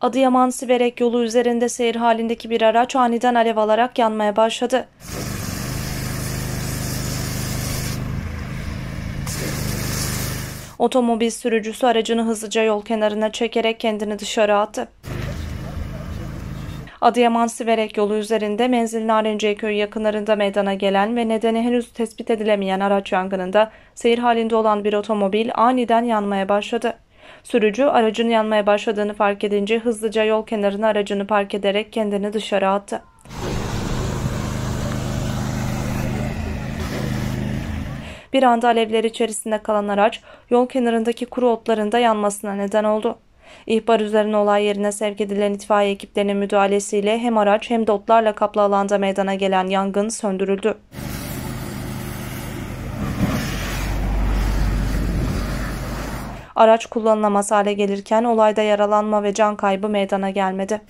Adıyaman Siverek yolu üzerinde seyir halindeki bir araç aniden alev alarak yanmaya başladı. Otomobil sürücüsü aracını hızlıca yol kenarına çekerek kendini dışarı attı. Adıyaman Siverek yolu üzerinde menzil Narenciyeköy yakınlarında meydana gelen ve nedeni henüz tespit edilemeyen araç yangınında seyir halinde olan bir otomobil aniden yanmaya başladı. Sürücü aracın yanmaya başladığını fark edince hızlıca yol kenarına aracını park ederek kendini dışarı attı. Bir anda alevler içerisinde kalan araç yol kenarındaki kuru otlarında yanmasına neden oldu. İhbar üzerine olay yerine sevk edilen itfaiye ekiplerinin müdahalesiyle hem araç hem de otlarla kaplı alanda meydana gelen yangın söndürüldü. Araç kullanılamaz hale gelirken olayda yaralanma ve can kaybı meydana gelmedi.